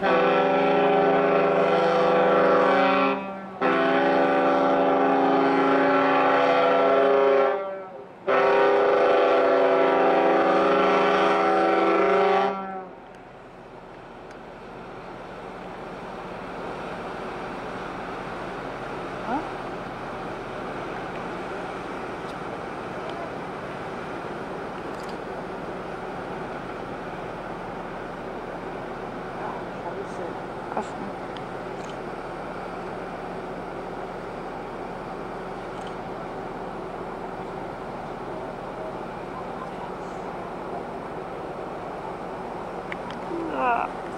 Bye. ですね。Yeah.